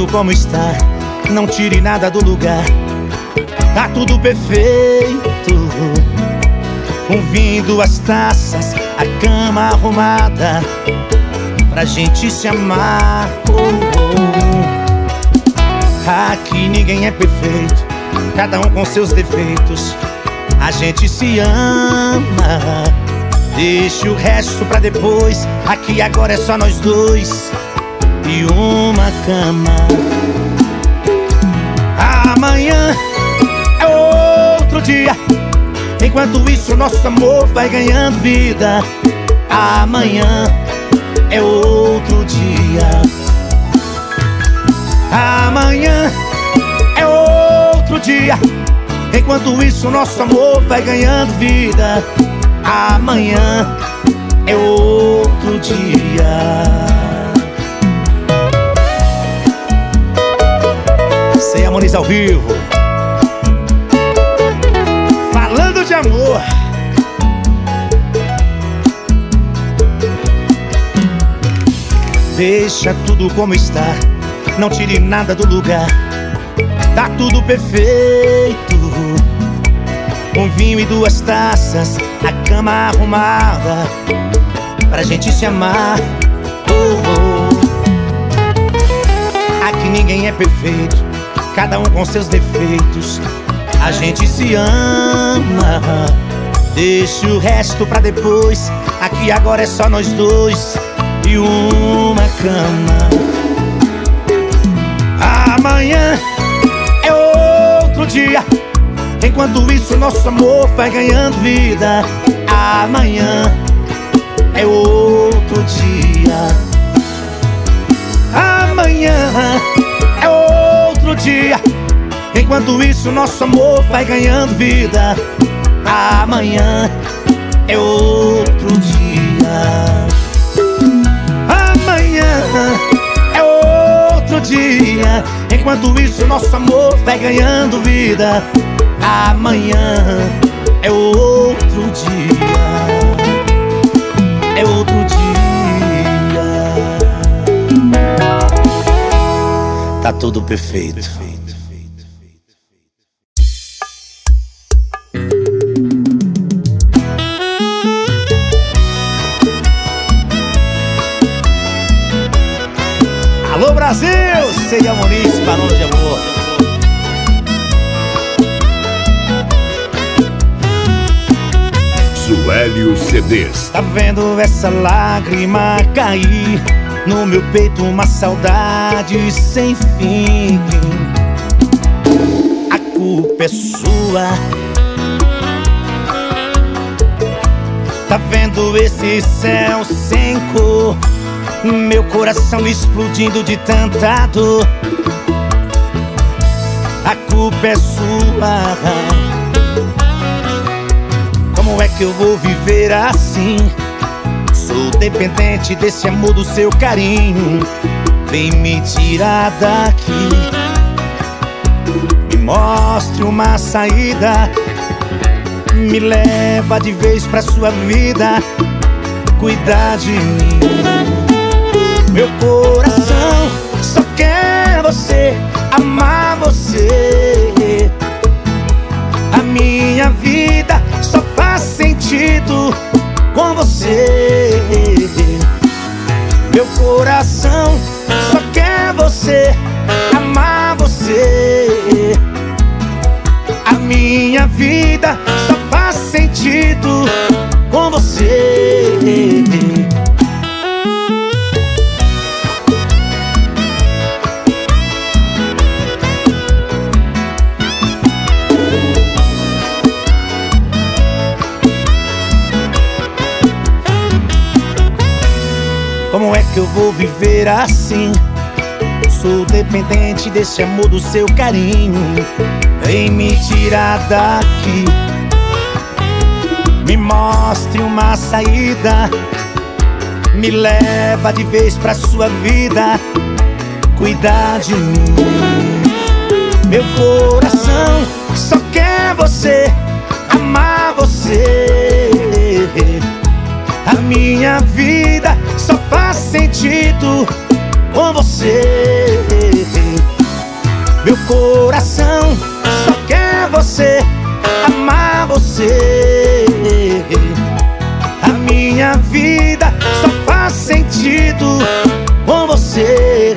Tudo como está, não tire nada do lugar. Tá tudo perfeito. Um duas taças, a cama arrumada pra gente se amar. Oh, oh. Aqui ninguém é perfeito, cada um com seus defeitos. A gente se ama. Deixe o resto pra depois. Aqui agora é só nós dois e uma cama. Amanhã é outro dia. Enquanto isso, nosso amor vai ganhando vida. Amanhã é outro dia. Amanhã é outro dia. Enquanto isso, nosso amor vai ganhando vida. Amanhã é outro dia. Sem Amoniz ao vivo. Falando de amor. Deixa tudo como está, não tire nada do lugar. Tá tudo perfeito. Um vinho e duas taças, a cama arrumada pra gente se amar. Oh, oh. Aqui ninguém é perfeito, cada um com seus defeitos. A gente se ama. Deixa o resto pra depois. Aqui agora é só nós dois e uma cama. Amanhã é outro dia. Enquanto isso, nosso amor vai ganhando vida. Amanhã é outro dia. Amanhã é outro dia. Enquanto isso, nosso amor vai ganhando vida. Amanhã é outro dia. Amanhã é outro dia. Enquanto isso, nosso amor vai ganhando vida. Amanhã é outro dia. Tá tudo perfeito. Alô Brasil, Ceia Muniz, Barão de Amor. Suélio CDs. Tá vendo essa lágrima cair no meu peito, uma saudade sem fim. A culpa é sua. Tá vendo esse céu sem cor? Meu coração explodindo de tanta dor. A culpa é sua. Como é que eu vou viver assim? Sou dependente desse amor do seu carinho. Vem me tirar daqui. Me mostre uma saída. Me leva de vez pra sua vida. Cuidar de mim. Meu coração só quer você, amar você. A minha vida só faz sentido com você. Meu coração só quer você, amar você. A minha vida só faz sentido com você. Que eu vou viver assim? Sou dependente desse amor do seu carinho. Vem me tirar daqui. Me mostre uma saída. Me leva de vez pra sua vida. Cuidar de mim. Meu coração só quer você, amar você. A minha vida só faz sentido com você. Meu coração só quer você, amar você. A minha vida só faz sentido com você.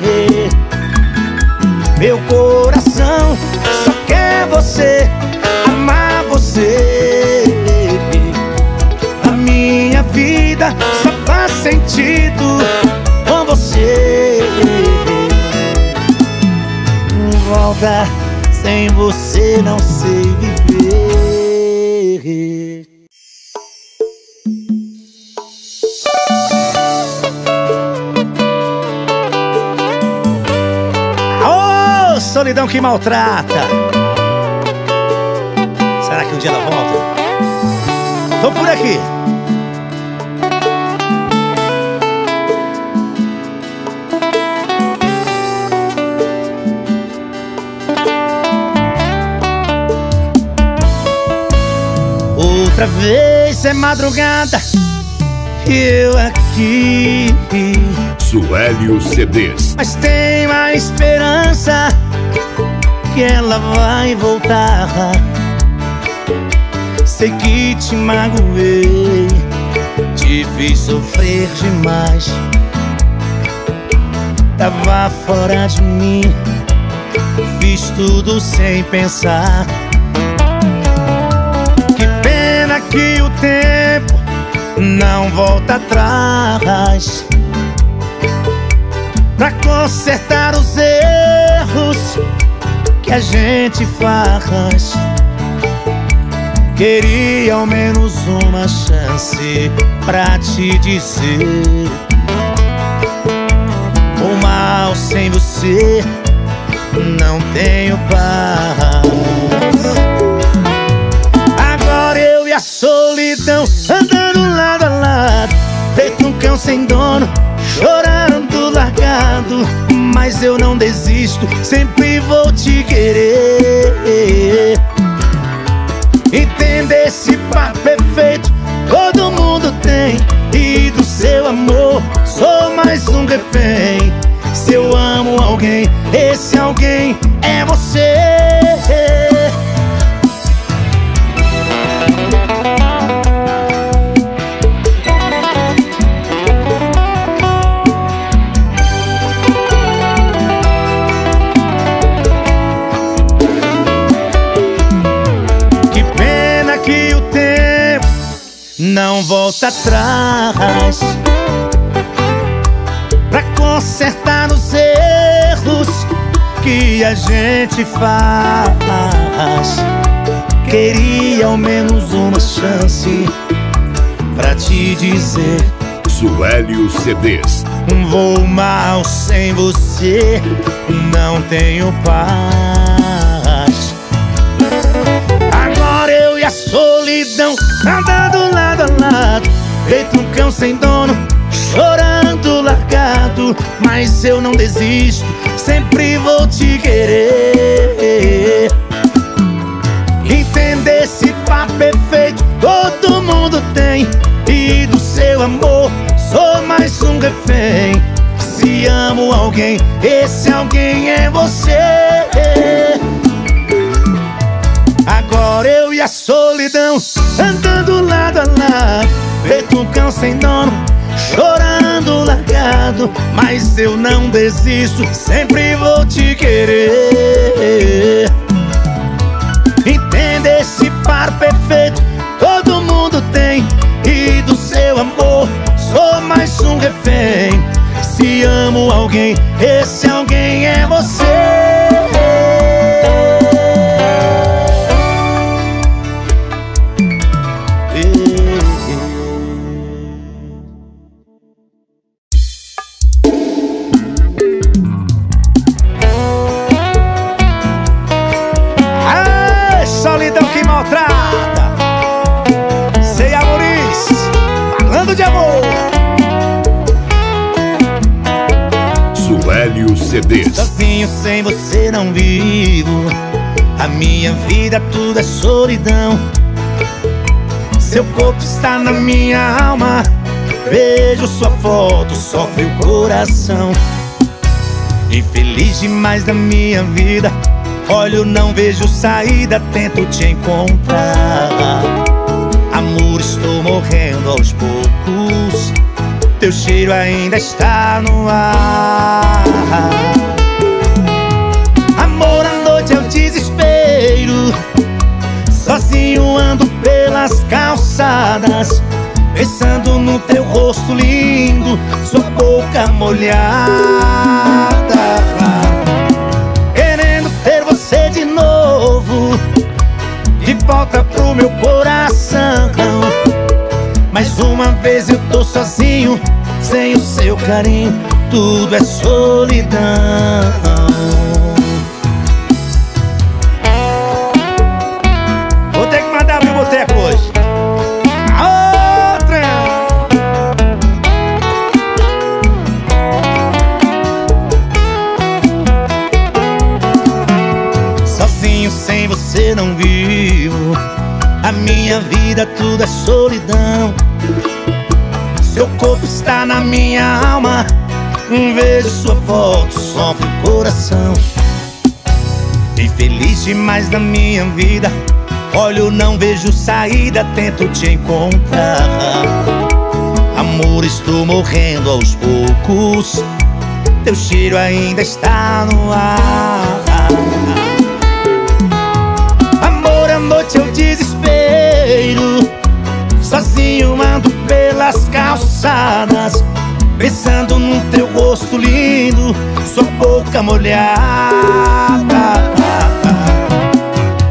Meu coração só quer você, amar você. Vida só faz sentido com você. Volta, sem você não sei viver. Ô, solidão que maltrata. Será que um dia ela volta? Tô por aqui. Outra vez é madrugada eu aqui. Suélio CDs. Mas tem uma esperança que ela vai voltar. Sei que te magoei, te fiz sofrer demais. Tava fora de mim, fiz tudo sem pensar. Que o tempo não volta atrás Pra consertar os erros que a gente faz. Queria ao menos uma chance pra te dizer O mal sem você não tenho paz solidão andando lado a lado Feito um cão sem dono, chorando largado. Mas eu não desisto, sempre vou te querer. Entender esse papo perfeito, todo mundo tem E do seu amor, sou mais um refém. Se eu amo alguém, esse alguém é você volta atrás Pra consertar os erros que a gente faz Queria ao menos uma chance pra te dizer Suélio CDs. Vou mal sem você, não tenho paz. Agora eu e a solidão andando lado a lado, feito um cão sem dono, chorando largado. Mas eu não desisto, sempre vou te querer. Entender esse papo perfeito, todo mundo tem. E do seu amor, sou mais um refém. Se amo alguém, esse alguém é você. A solidão andando lado a lado, feito um cão sem dono, chorando largado. Mas eu não desisto, sempre vou te querer. Entenda esse par perfeito, todo mundo tem. E do seu amor, sou mais um refém. Se amo alguém, esse alguém é você. CDs. Sozinho sem você não vivo. A minha vida tudo é solidão. Seu corpo está na minha alma. Vejo sua foto, sofre o coração. Infeliz demais da minha vida. Olho, não vejo saída, tento te encontrar. Amor, estou morrendo aos poucos Teu cheiro ainda está no ar. Amor, à noite é o desespero. Sozinho ando pelas calçadas Pensando no teu rosto lindo Sua boca molhada. Querendo ter você de novo De volta pro meu coração Mais uma vez eu tô sozinho Sem o seu carinho Tudo é solidão. Não vivo. A minha vida tudo é solidão Seu corpo está na minha alma. Vejo sua foto, sofre o coração. Infeliz demais na minha vida. Olho, não vejo saída, tento te encontrar. Amor, estou morrendo aos poucos. Teu cheiro ainda está no ar. Noite eu desespero. Sozinho ando pelas calçadas Pensando no teu rosto lindo Sua boca molhada.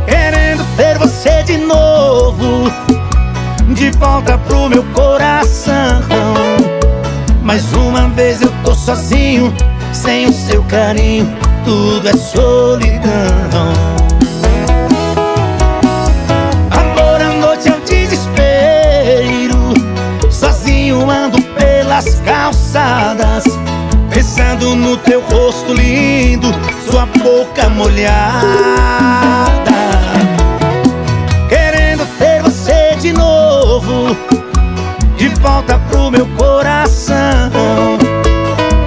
Querendo ter você de novo De volta pro meu coração. Mais uma vez eu tô sozinho Sem o seu carinho Tudo é solidão pelas calçadas Pensando no teu rosto lindo Sua boca molhada. Querendo ter você de novo De volta pro meu coração.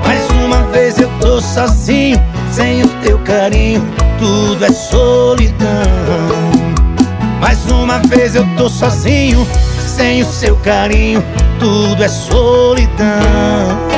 Mais uma vez eu tô sozinho Sem o teu carinho Tudo é solidão. Mais uma vez eu tô sozinho Sem o seu carinho tudo é solidão.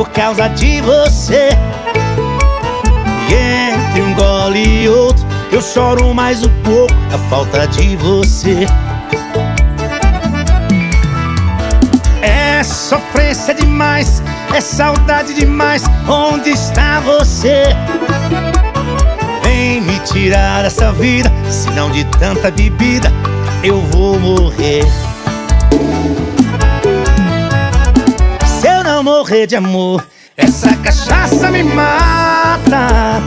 Por causa de você. E entre um gole e outro Eu choro mais um pouco a falta de você. É sofrência demais É saudade demais Onde está você? Vem me tirar dessa vida Senão de tanta bebida Eu vou morrer morrer de amor. Essa cachaça me mata.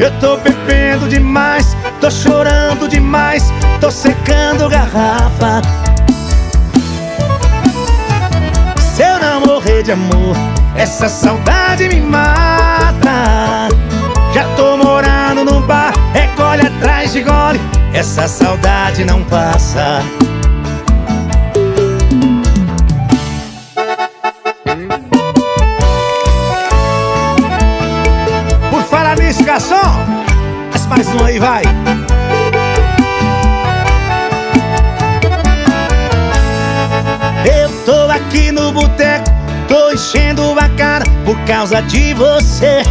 Eu tô bebendo demais Tô chorando demais Tô secando garrafa. Se eu não morrer de amor Essa saudade me mata. Já tô morando num bar É gole atrás de gole Essa saudade não passa mais um aí, vai. Eu tô aqui no boteco Tô enchendo a cara por causa de você.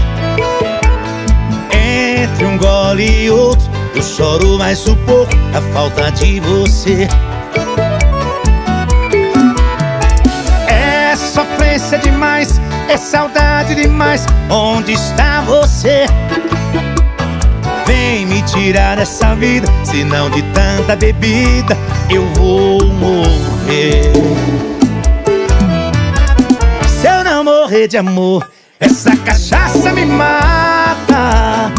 Entre um gole e outro Eu choro mais um pouco a falta de você. É sofrência demais é saudade demais, onde está você? Tirar dessa vida, senão de tanta bebida eu vou morrer. Se eu não morrer de amor, essa cachaça me mata.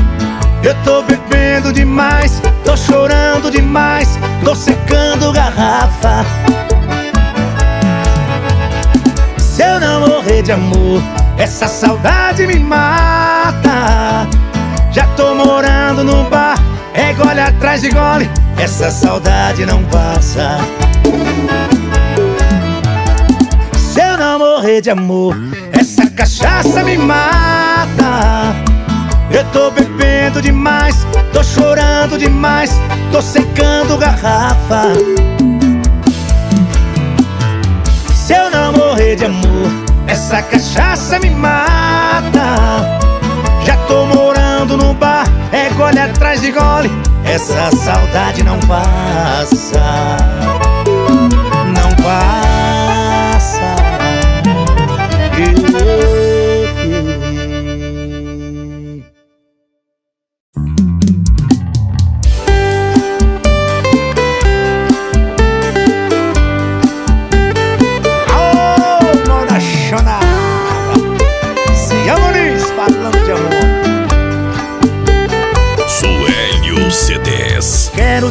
Eu tô bebendo demais, tô chorando demais, tô secando garrafa. Se eu não morrer de amor, essa saudade me mata. Já tô morando no bar, é gole atrás de gole, essa saudade não passa. Se eu não morrer de amor, essa cachaça me mata. Eu tô bebendo demais, tô chorando demais, tô secando garrafa. Se eu não morrer de amor, essa cachaça me mata. Já tô morando no bar, é gole atrás de gole, essa saudade não passa. Não passa.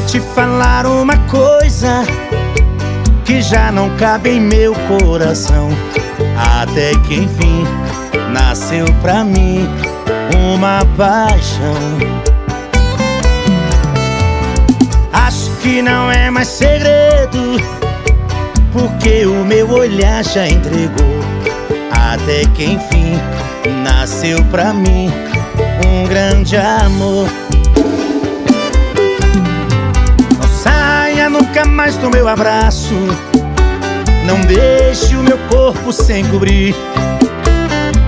Te falar uma coisa que já não cabe em meu coração. Até que enfim nasceu pra mim uma paixão. Acho que não é mais segredo, porque o meu olhar já entregou. Até que enfim nasceu pra mim um grande amor. Nunca mais do meu abraço. Não deixe o meu corpo sem cobrir.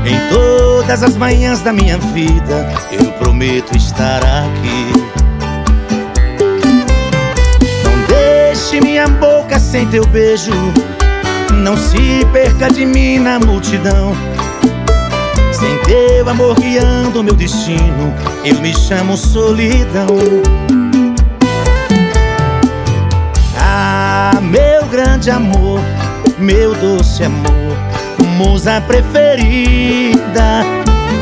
Em todas as manhãs da minha vida Eu prometo estar aqui. Não deixe minha boca sem teu beijo. Não se perca de mim na multidão. Sem teu amor guiando meu destino Eu me chamo solidão grande amor, meu doce amor, musa preferida,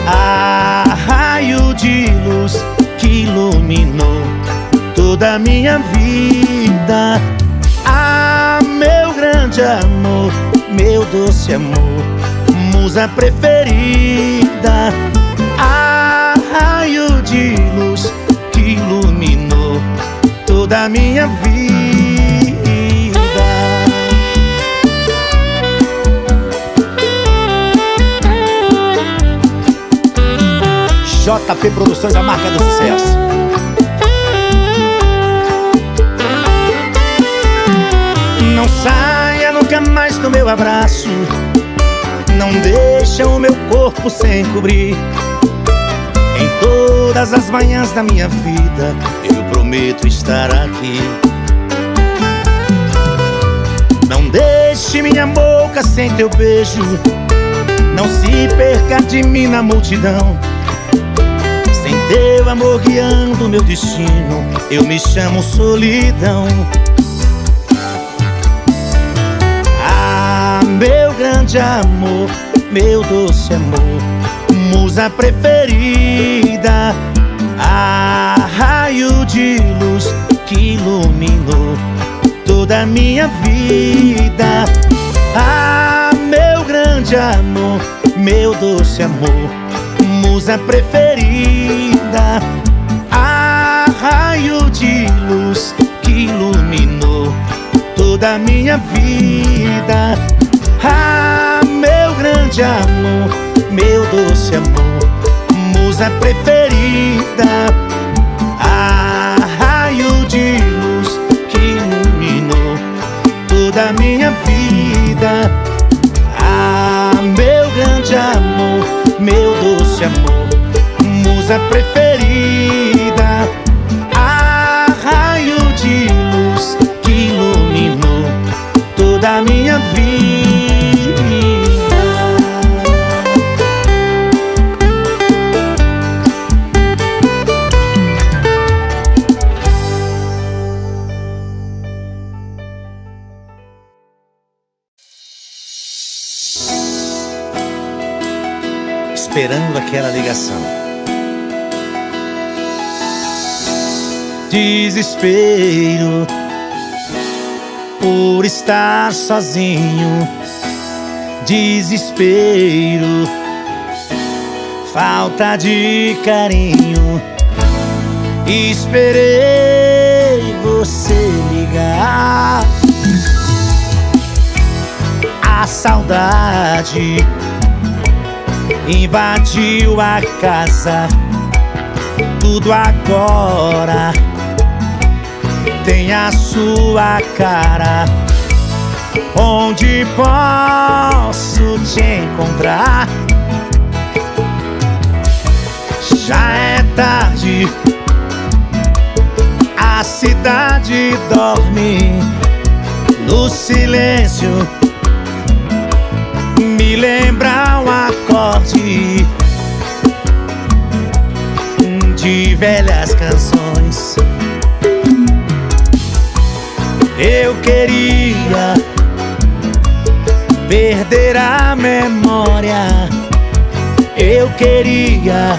a raio de luz que iluminou toda a minha vida. Ah, meu grande amor, meu doce amor, musa preferida, a raio de luz que iluminou toda a minha vida. JP Produções, a marca do sucesso. Não saia nunca mais do meu abraço. Não deixa o meu corpo sem cobrir. Em todas as manhãs da minha vida, eu prometo estar aqui. Não deixe minha boca sem teu beijo. Não se perca de mim na multidão. Teu amor guiando meu destino Eu me chamo solidão. Ah, meu grande amor Meu doce amor Musa preferida Ah, raio de luz Que iluminou Toda a minha vida. Ah, meu grande amor Meu doce amor musa preferida. A raio de luz que iluminou toda a minha vida. Ah, meu grande amor, meu doce amor Musa preferida. A raio de luz que iluminou toda a minha vida. Ah, meu grande amor meu musa preferida, a raio de luz que iluminou toda a minha vida. esperando aquela ligação. Desespero por estar sozinho. Desespero, falta de carinho. Esperei você ligar. A saudade invadiu a casa. Tudo agora tem a sua cara. Onde posso te encontrar? Já é tarde, a cidade dorme no silêncio. Me lembra um acorde de velhas canções. Eu queria perder a memória. Eu queria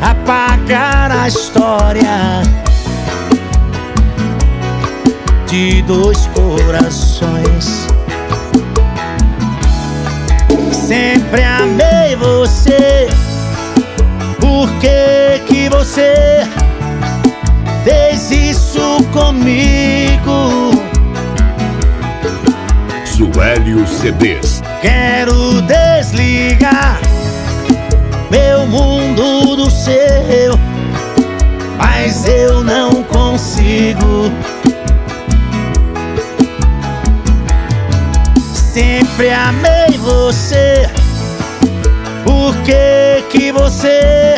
apagar a história de dois corações. Sempre amei você. Por que que você fez isso comigo? Suélio CDs. Quero desligar meu mundo do seu, mas eu não consigo. Sempre amei você. Por que que você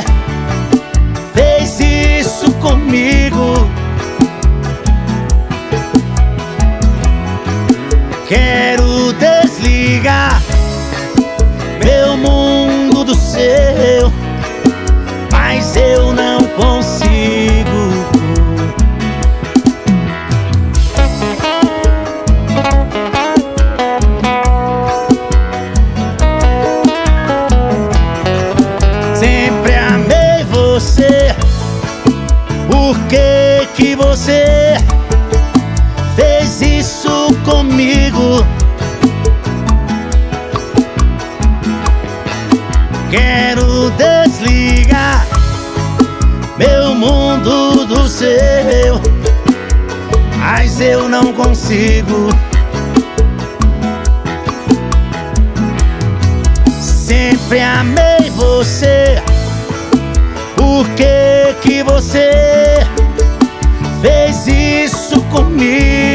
fez isso comigo? Quero eu não consigo. Sempre amei você. Por que que você fez isso comigo?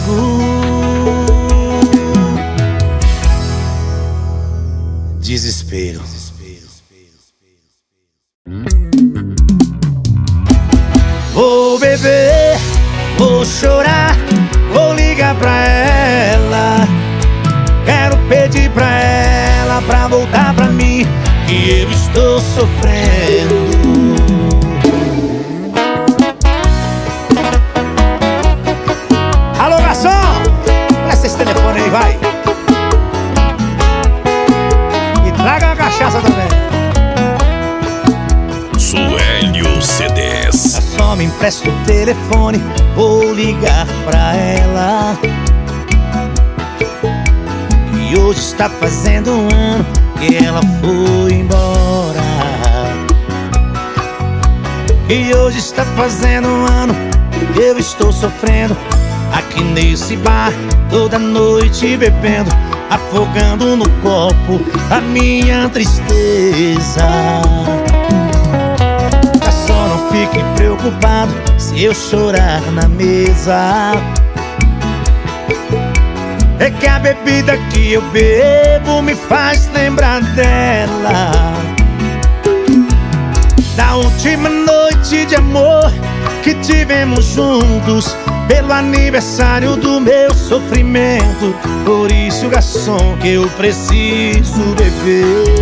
Consigo. Desespero. Vou beber, vou chorar, vou ligar pra ela. Quero pedir pra ela pra voltar pra mim, que eu estou sofrendo. Empresta o telefone, vou ligar pra ela. E hoje está fazendo um ano que ela foi embora. E hoje está fazendo um ano que eu estou sofrendo aqui nesse bar toda noite bebendo, afogando no copo a minha tristeza. Mas só não fique preocupado se eu chorar na mesa. É que a bebida que eu bebo me faz lembrar dela. Da última noite de amor que tivemos juntos. Pelo aniversário do meu sofrimento. Por isso, garçom, que eu preciso beber.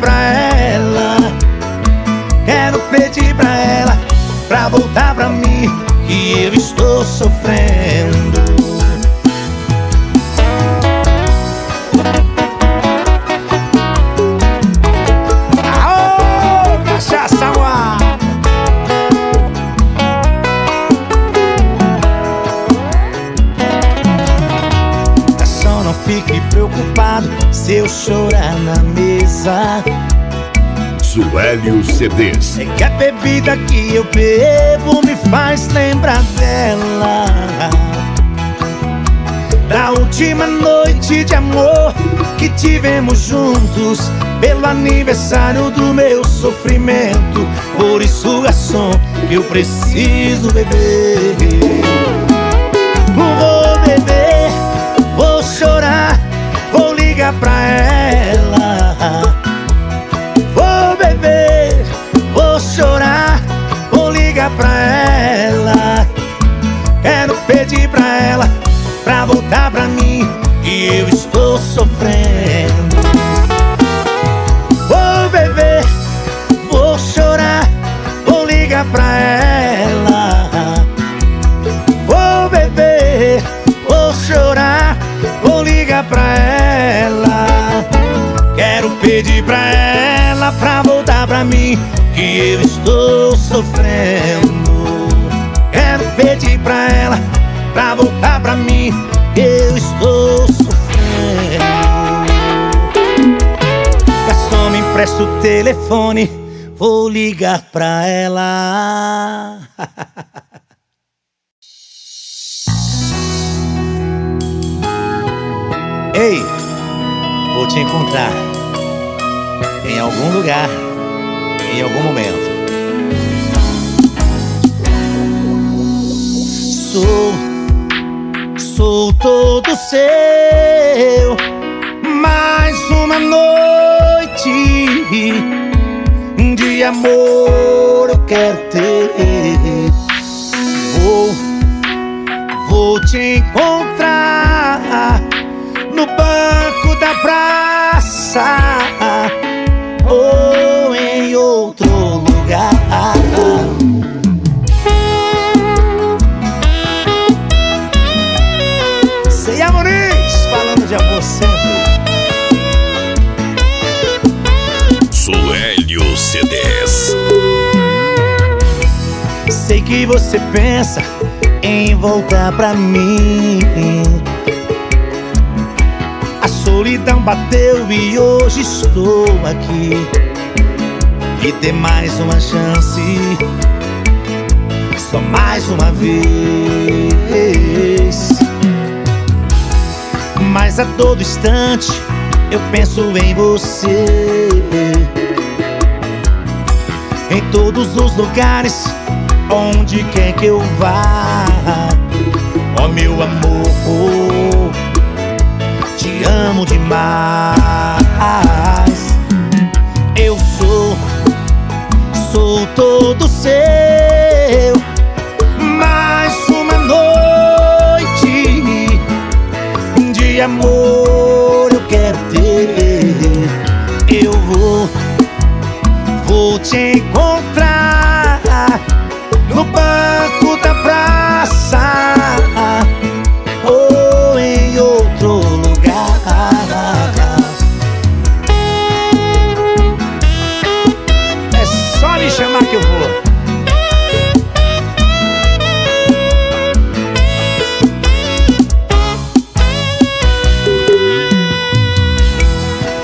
pra ela. Quero pedir pra ela Pra voltar pra mim Que eu estou sofrendo. Suélio CDs. É que a bebida que eu bebo me faz lembrar dela. Da última noite de amor que tivemos juntos Pelo aniversário do meu sofrimento Por isso, garçom, eu preciso beber Vou beber, vou chorar Vou ligar pra ela sofrendo. Quero pedir pra ela pra voltar pra mim. Eu estou sofrendo. Garçom, me empresta o telefone Vou ligar pra ela. Ei, vou te encontrar Em algum lugar Em algum momento Sou Sou todo seu. Mais uma noite De amor eu quero ter. Vou Vou te encontrar No banco da praça você pensa em voltar pra mim? A solidão bateu e hoje estou aqui. E ter mais uma chance. Só mais uma vez. Mas a todo instante eu penso em você. Em todos os lugares Onde quer que eu vá. Ó oh, meu amor Te amo demais. Eu sou Sou todo seu banco da praça ou em outro lugar. É só me chamar que eu vou.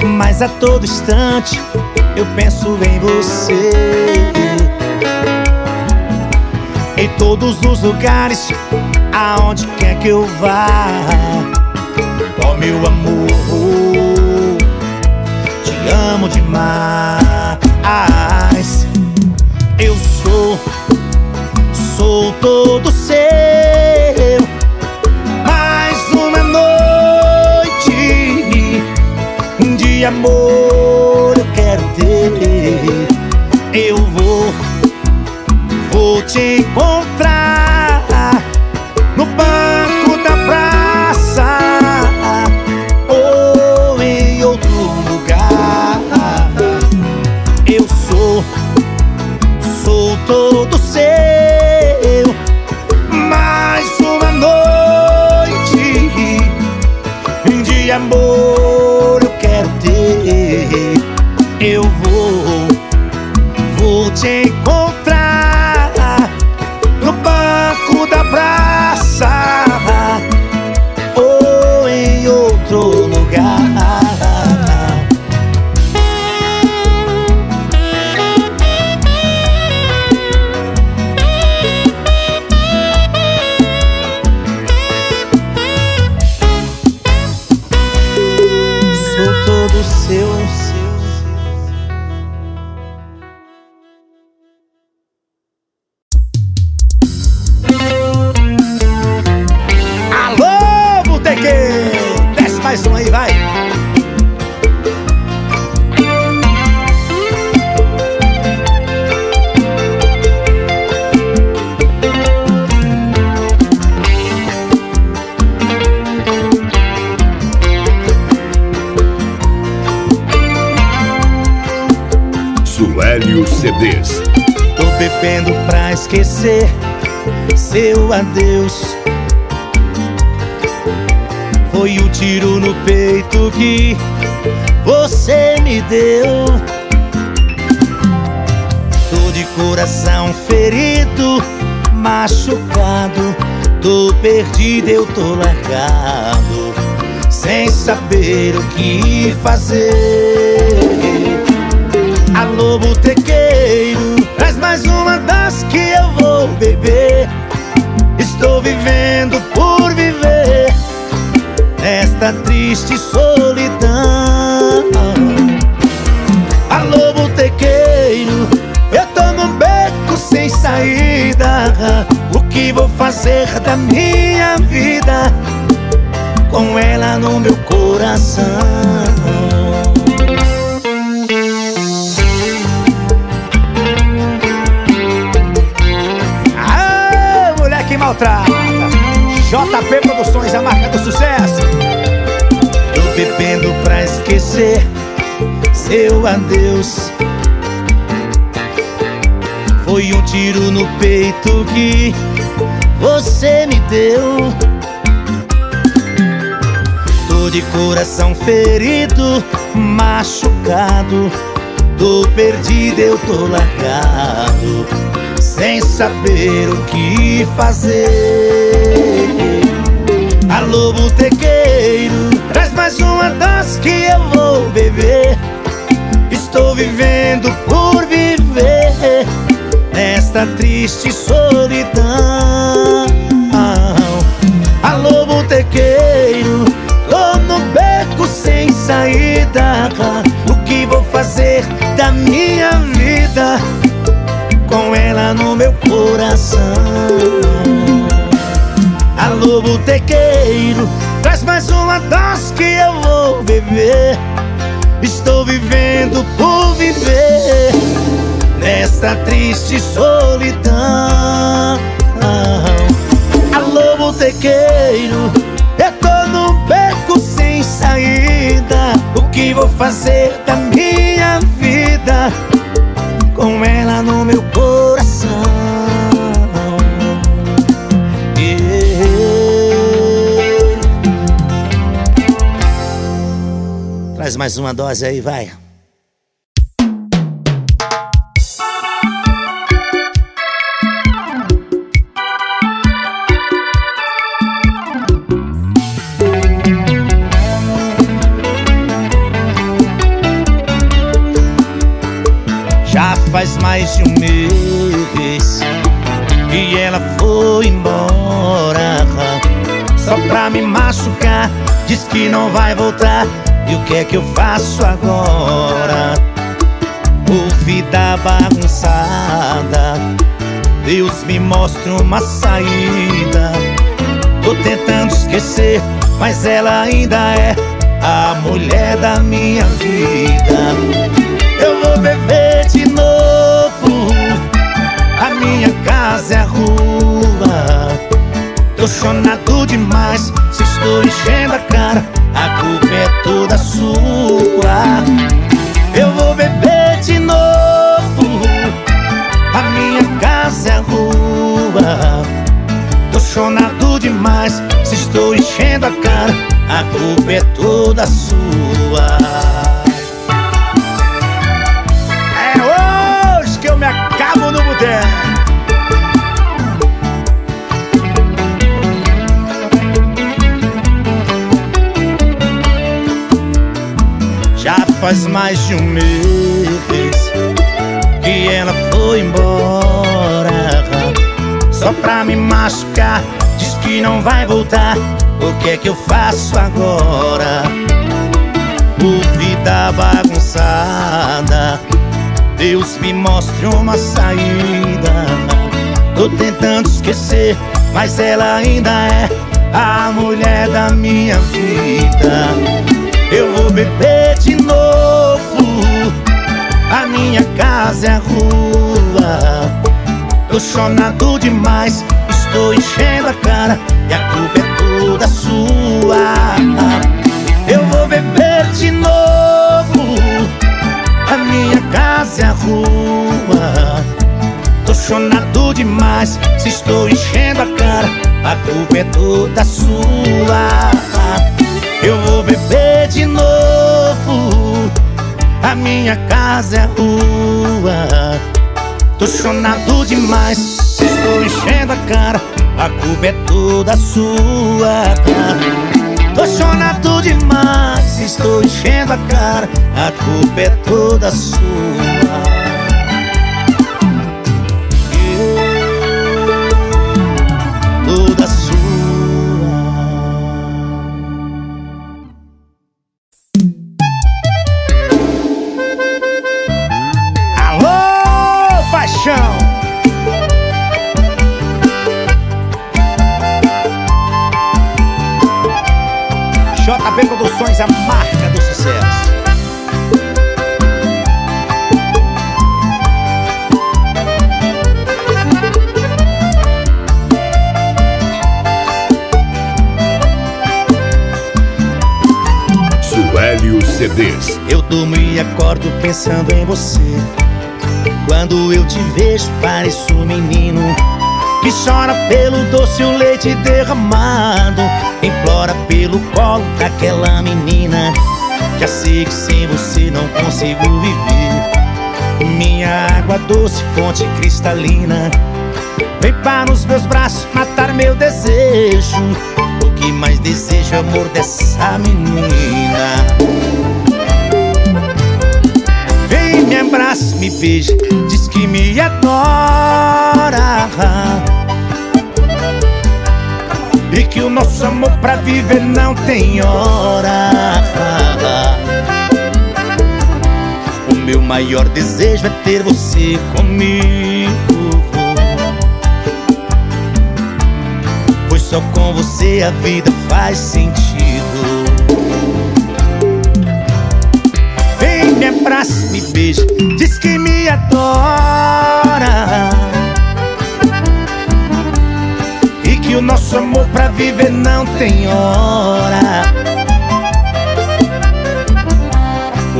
Mas a todo instante eu penso em você todos os lugares, aonde quer que eu vá. Ó oh, meu amor, te amo demais. De Foi um tiro no peito que você me deu Tô de coração ferido, machucado Tô perdido, eu tô largado sem saber o que fazer. Alô, botequeiro, traz mais uma dose que eu vou beber. Estou vivendo por viver nesta triste solidão. Alô, botequeiro, tô no beco sem saída. O que vou fazer da minha vida? com ela no meu coração Alô, botequeiro, traz mais uma dose que eu vou beber Estou vivendo por viver Nesta triste solidão Alô, botequeiro, eu tô no beco sem saída O que vou fazer da minha vida com ela no meu coração. Traz mais uma dose aí, vai. faz mais de um mês E ela foi embora Só pra me machucar Diz que não vai voltar E o que é que eu faço agora? Ô vida bagunçada. Deus me mostra uma saída. Tô tentando esquecer Mas ela ainda é a mulher da minha vida. Eu vou beber de novo. A minha casa é a rua. Tô chonado demais Se estou enchendo a cara A culpa é toda sua. Eu vou beber de novo. A minha casa é a rua. Tô chonado demais Se estou enchendo a cara. A culpa é toda sua faz mais de um mês que ela foi embora. Só pra me machucar, diz que não vai voltar. O que é que eu faço agora? O vida bagunçada Deus me mostre uma saída. Tô tentando esquecer, mas ela ainda é a mulher da minha vida. Eu vou beber minha casa é a rua. Tô chonado demais, estou enchendo a cara E a culpa é toda sua. Eu vou beber de novo. A minha casa é a rua. Chonado demais Se estou enchendo a cara A culpa é toda sua. Eu vou beber de novo A minha casa é rua Tô chonado demais estou enchendo a cara. A culpa é toda sua. Tô chonado demais Estou enchendo a cara. A culpa é toda sua CDs. Eu durmo e acordo pensando em você. Quando eu te vejo, pareço um menino que chora pelo doce o leite derramado. Implora pelo colo daquela menina. Já sei que sem você não consigo viver. Minha água doce, fonte cristalina. Vem para os meus braços matar meu desejo. O que mais desejo é o amor dessa menina. Me abraça, me beija Diz que me adora. E que o nosso amor pra viver não tem hora. O meu maior desejo é ter você comigo. Pois só com você a vida faz sentido abraça, me beija Diz que me adora. E que o nosso amor pra viver não tem hora.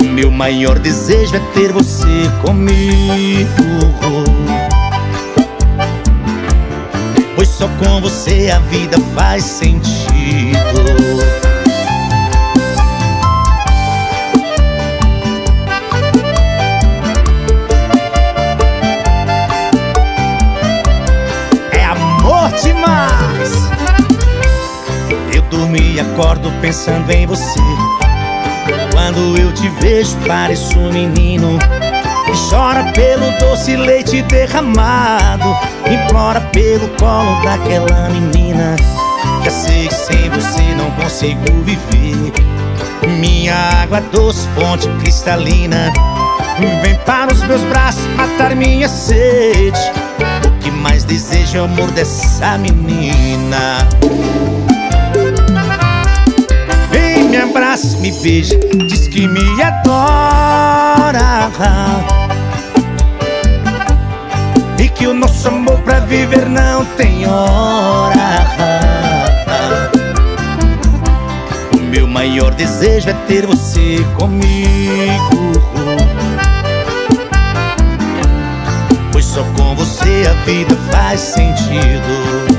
O meu maior desejo é ter você comigo. Pois só com você a vida faz sentido acordo pensando em você. Quando eu te vejo pareço um menino Que chora pelo doce leite derramado Implora pelo colo daquela menina Já sei que sem você não consigo viver. Minha água doce, fonte cristalina Vem para os meus braços matar minha sede. O que mais desejo é o amor dessa menina me abraça, me beija Diz que me adora. E que o nosso amor pra viver não tem hora. O meu maior desejo é ter você comigo. Pois só com você a vida faz sentido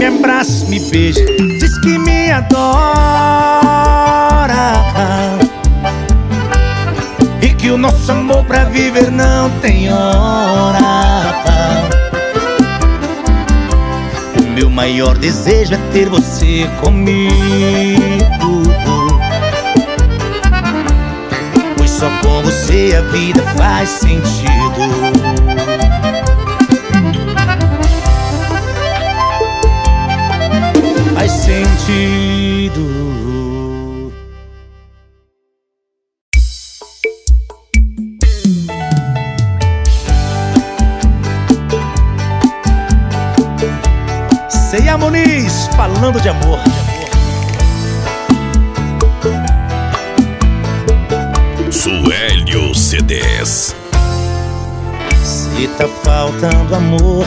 me abraça, me beija Diz que me adora. E que o nosso amor pra viver não tem hora. O meu maior desejo é ter você comigo. Pois só com você a vida faz sentido sentido. Ceia Muniz, falando de amor. Suélio CDs. Se tá faltando amor,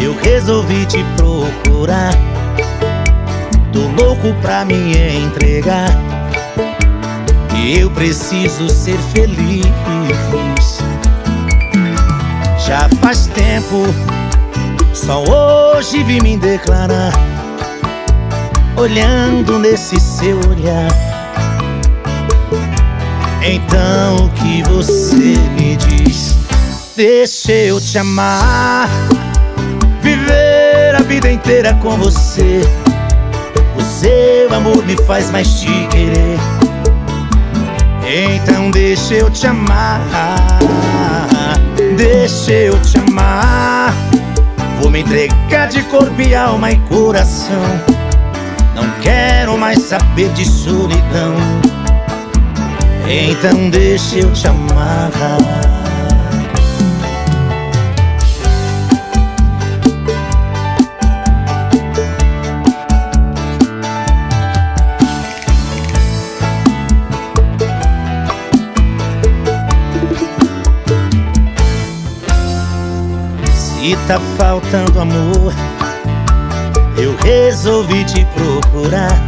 eu resolvi te procurar. Tô louco pra me entregar. E eu preciso ser feliz. Já faz tempo Só hoje vi me declarar. Olhando nesse seu olhar. Então o que você me diz? Deixa eu te amar. Viver a vida inteira com você seu amor me faz mais te querer. Então deixa eu te amar Deixa eu te amar. Vou me entregar de corpo e alma e coração. Não quero mais saber de solidão. Então deixa eu te amar Se tá faltando amor. Eu resolvi te procurar.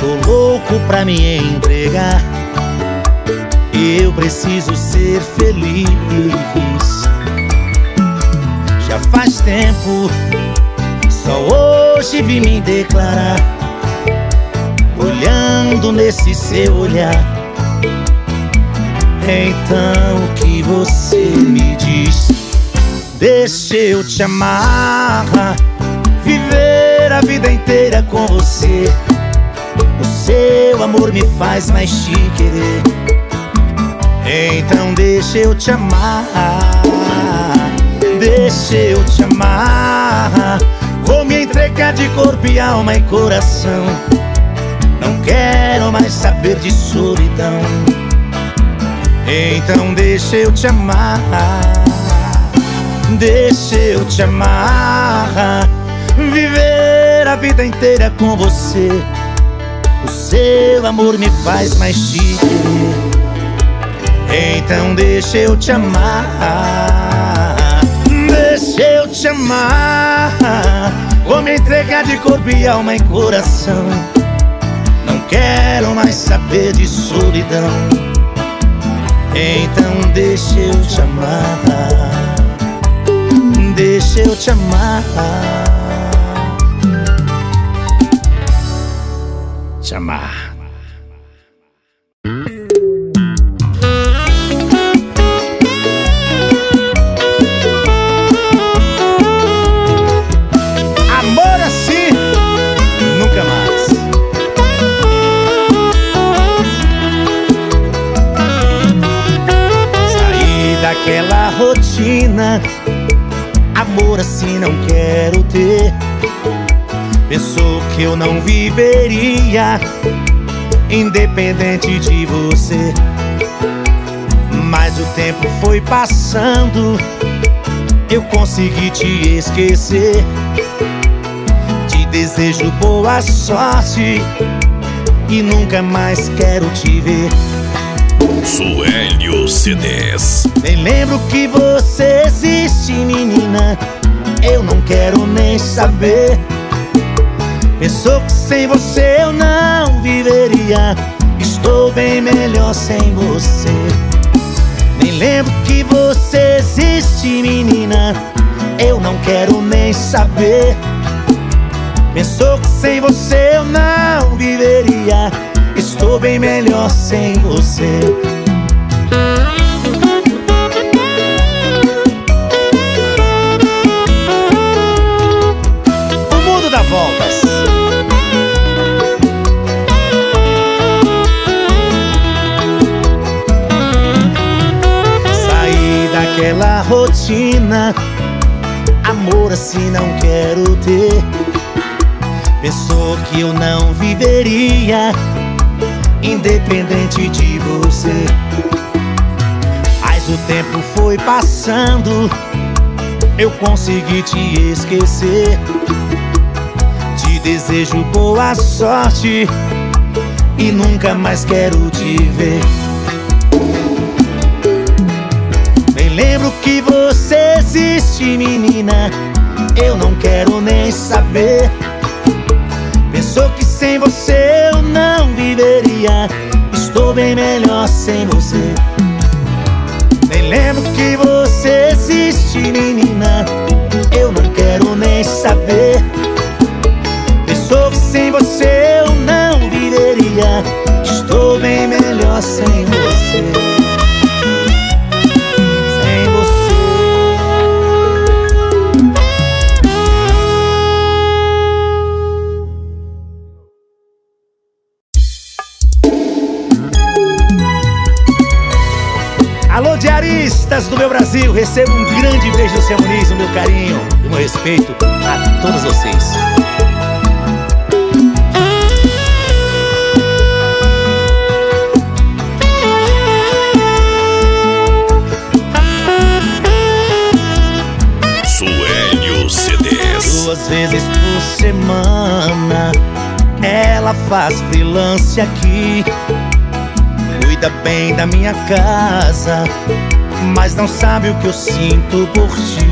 Tô louco pra me entregar. Eu preciso ser feliz. Já faz tempo Só hoje vim me declarar. Olhando nesse seu olhar. Então o que você me diz? Deixa eu te amar Viver a vida inteira com você. O seu amor me faz mais te querer. Então deixa eu te amar Deixa eu te amar. Vou me entregar de corpo e alma e coração. Não quero mais saber de solidão. Então deixa eu te amar Deixa eu te amar. Viver a vida inteira com você. O seu amor me faz mais querer Então deixa eu te amar. Deixa eu te amar. Vou me entregar de corpo e alma e coração. Não quero mais saber de solidão. Então deixa eu te amar deixa eu te amar. Te amar. Amor assim, nunca mais. Sair daquela rotina Amor assim não quero ter Pensou que eu não viveria Independente de você Mas o tempo foi passando Eu consegui te esquecer Te desejo boa sorte E nunca mais quero te ver Suélio CDs. Nem lembro que você existe, menina. Eu não quero nem saber. Pensou que sem você eu não viveria. Estou bem melhor sem você. Nem lembro que você existe, menina. Eu não quero nem saber. Pensou que sem você eu não viveria. Estou bem melhor sem você. Daquela rotina. Amor assim não quero ter. Pensou que eu não viveria independente de você. Mas o tempo foi passando, eu consegui te esquecer. Te desejo boa sorte e nunca mais quero te ver. Lembro que você existe, menina. Eu não quero nem saber. Pensou que sem você eu não viveria. Estou bem melhor sem você. noite, menina Eu não quero nem saber Pensou que sem você eu não viveria Estou bem melhor sem você Brasil, recebo um grande beijo do seu Muniz, o meu carinho e o meu respeito a todos vocês. Suélio CDs. Duas vezes por semana ela faz freelance aqui cuida bem da minha casa Mas não sabe o que eu sinto por ti.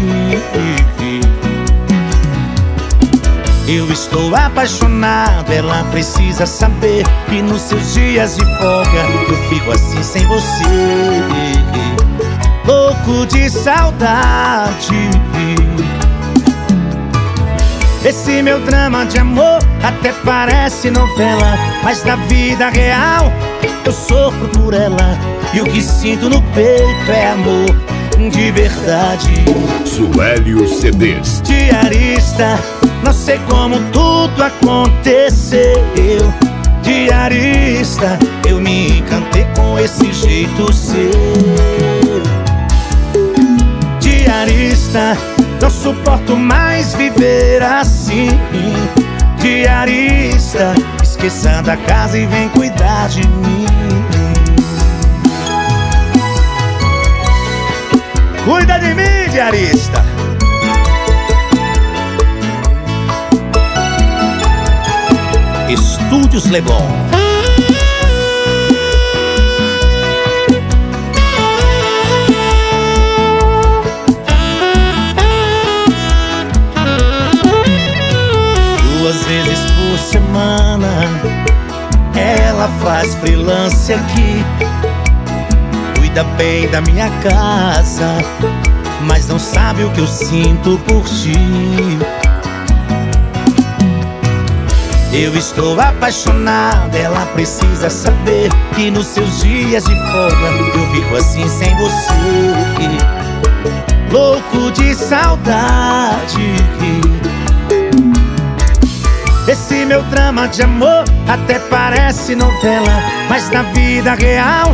Eu estou apaixonado, ela precisa saber Que nos seus dias de folga eu fico assim sem você. Louco de saudade. Esse meu drama de amor até parece novela Mas na vida real eu sofro por ela E o que sinto no peito é amor de verdade. Suélio CDs Diarista, não sei como tudo aconteceu. Diarista, eu me encantei com esse jeito seu. Diarista não suporto mais viver assim. Diarista Esqueça da casa e vem cuidar de mim Cuida de mim, diarista. Estúdios Leblon. Duas vezes por semana Ela faz freelance aqui Cuida bem da minha casa Mas não sabe o que eu sinto por ti. Eu estou apaixonado, ela precisa saber Que nos seus dias de folga eu vivo assim sem você. Louco de saudade esse meu drama de amor até parece novela Mas na vida real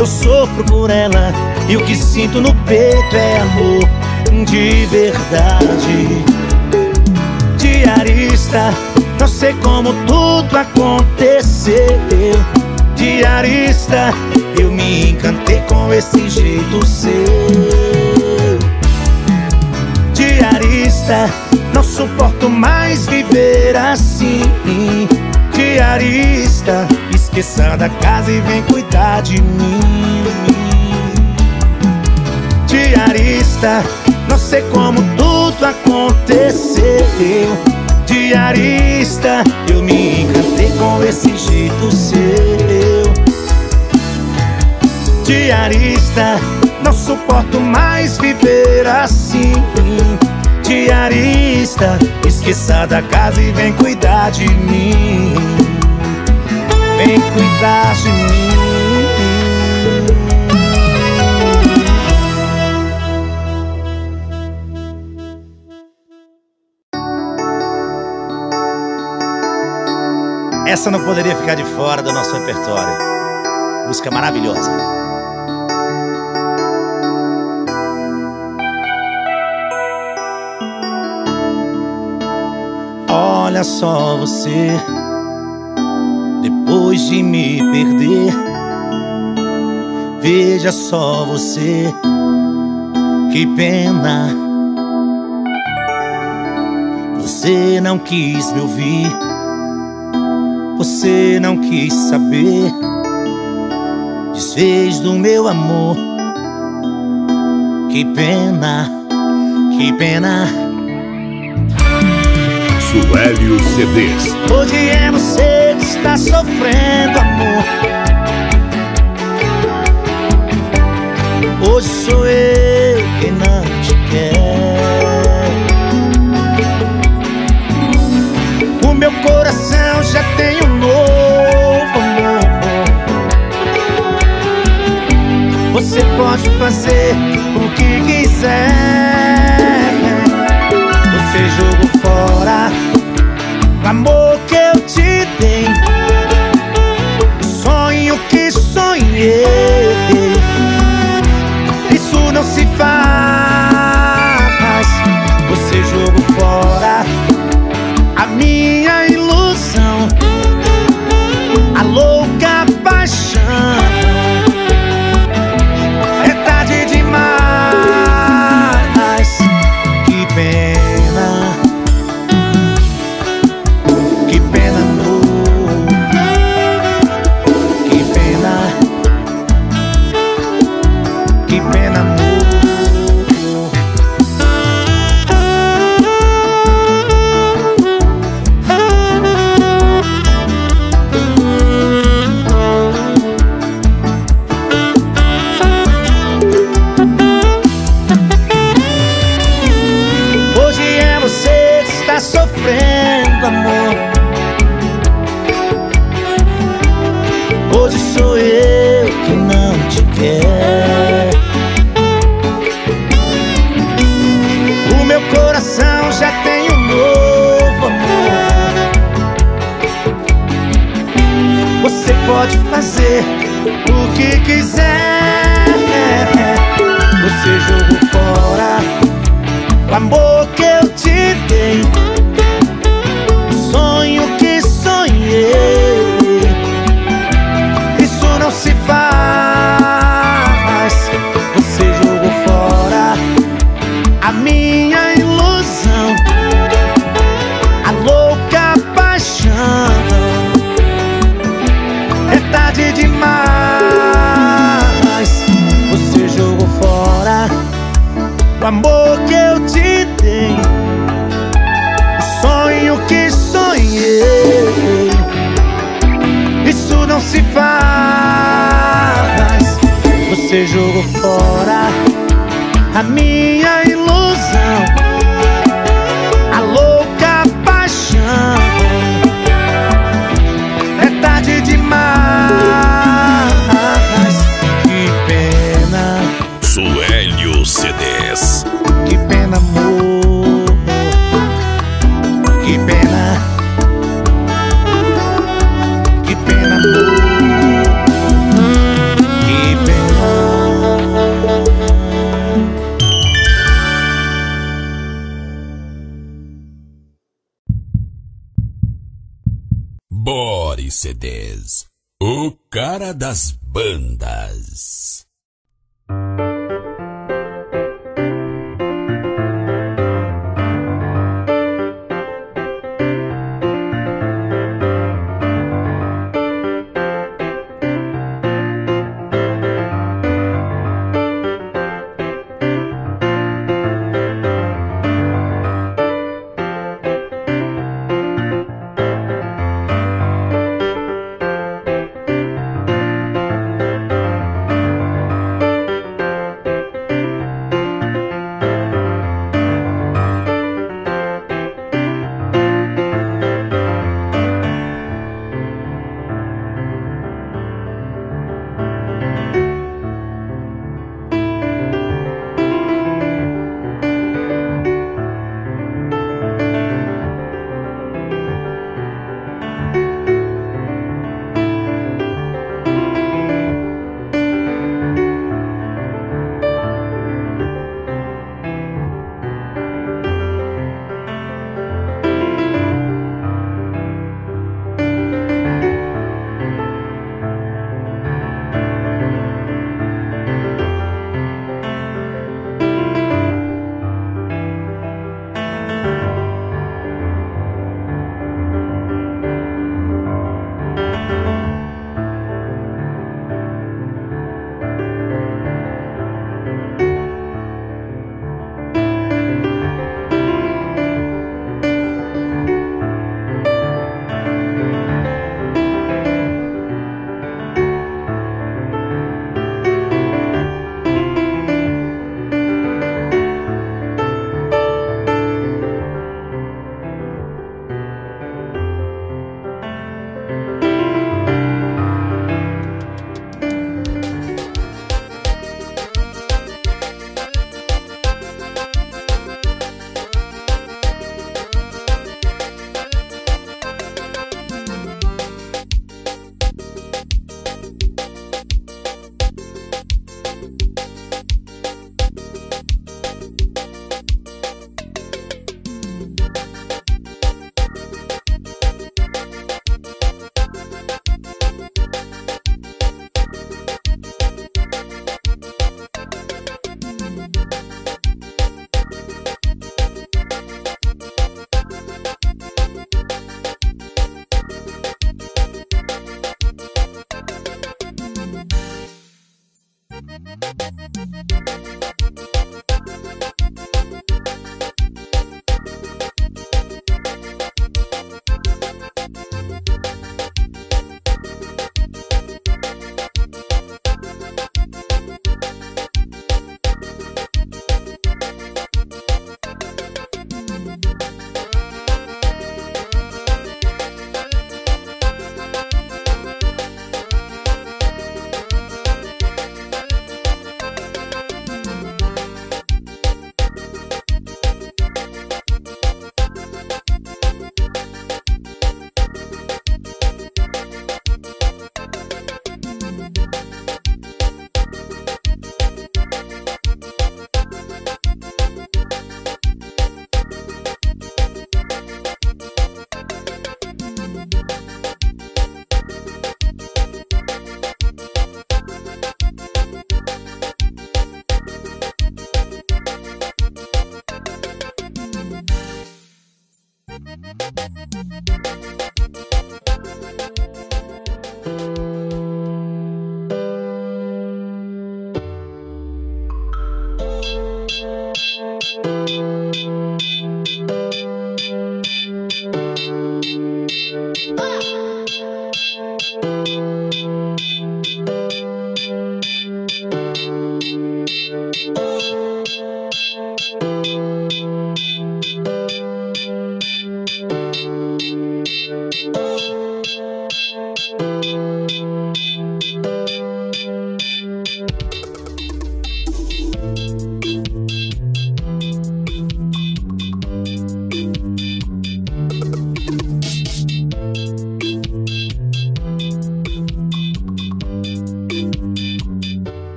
eu sofro por ela E o que sinto no peito é amor de verdade. Diarista, não sei como tudo aconteceu. Diarista, eu me encantei com esse jeito seu. Diarista não suporto mais viver assim. Diarista Esqueça da casa e vem cuidar de mim. Diarista Não sei como tudo aconteceu. Diarista Eu me encantei com esse jeito seu. Diarista Não suporto mais viver assim. Diarista Esqueça da casa e vem cuidar de mim Vem cuidar de mim Essa não poderia ficar de fora do nosso repertório. Música maravilhosa. Olha só você, depois de me perder. Veja só você, que pena. Você não quis me ouvir, você não quis saber. Desfez do meu amor, que pena, que pena. Suélio CDs. Hoje é você está sofrendo amor. Hoje sou eu quem não te quer. O meu coração já tem um novo amor. Você pode fazer o que quiser. Você jogou fora. O amor. kick quis before